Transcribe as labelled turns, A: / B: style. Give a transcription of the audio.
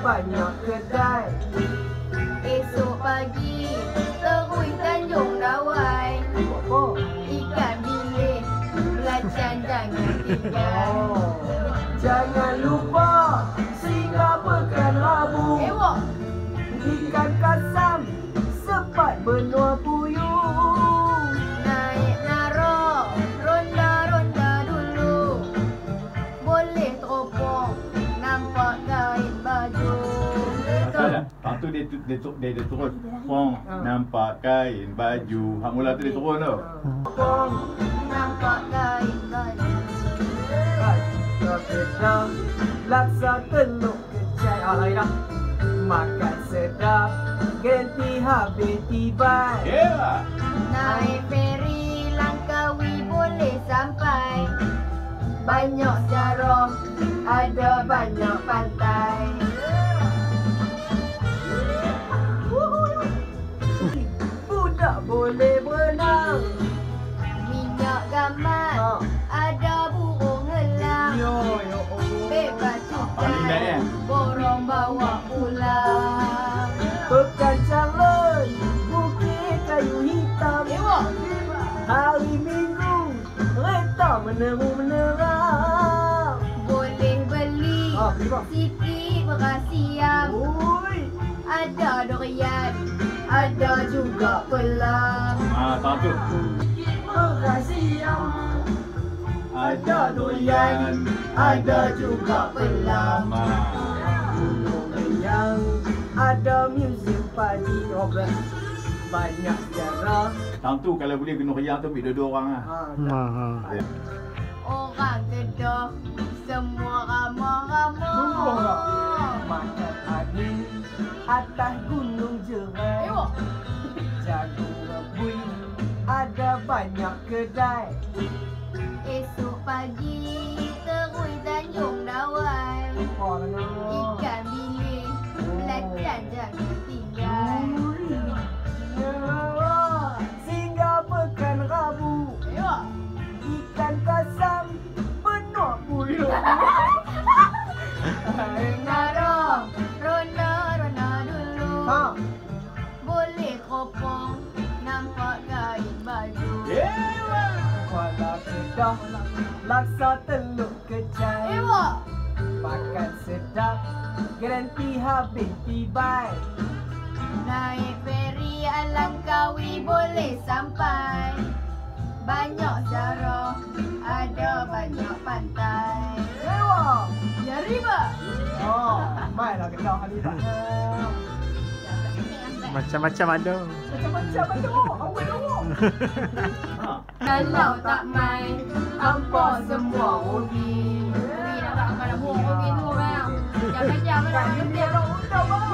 A: banyak kedai.
B: Esok pagi terus Tanjung Dawai
A: Apa?
B: Ikan bilik belacan jangan tinggal
A: Oh, jangan
C: Dia, dia, tu- dia, dia turun Pong nampak kain baju. Hak mula tu dia turun tu.
A: Pong
B: Nampak kain baju.
A: Laksa telur kecai. Ah lain dah. Makan sedap. Ganti habis tiba.
C: Yeah.
B: Naik feri Langkawi boleh sampai. Banyak sejarah Ada banyak pantai
A: Kereta meneru-menerang
B: Boleh beli
A: Ah, beli bang.
B: Sikit beras siam
A: Oi.
B: Ada durian Ada juga pelang.
C: Ah, tak tu
A: Beras siam
C: Ada durian
B: Ada juga pelang.
C: Ah.
A: Gunung yang Ada museum padi Robert Banyak sejarah.
C: Tahun tu kalau boleh gunung riang tu ambil dua-dua orang lah.
A: Ha,
C: Ya.
B: Orang Kedah Semua
A: Sungguh tak?
B: ramah-ramah
A: Makan angin Atas gunung jerai
B: Ewok
A: Jagung rebui Ada banyak kedai.
B: Esok pagi Terus Tanjung Dawai.
A: Oh, Kedah Laksa telur kecai
B: Ewok.
A: Makan sedap Garanti habis tibai.
B: Naik feri Alangkawi boleh sampai. Banyak sejarah Ada banyak pantai.
A: Dewa
B: Ya riba.
A: Oh Mainlah Kedah hari tak
D: Macam-macam ada.
A: Macam-macam ada Awak awak
C: Ha.
B: Kalau tak main Hampa semua rugi Rugi nak tak akan nak buang rugi tu orang Jangan-jangan nak
A: Ini orang undang bang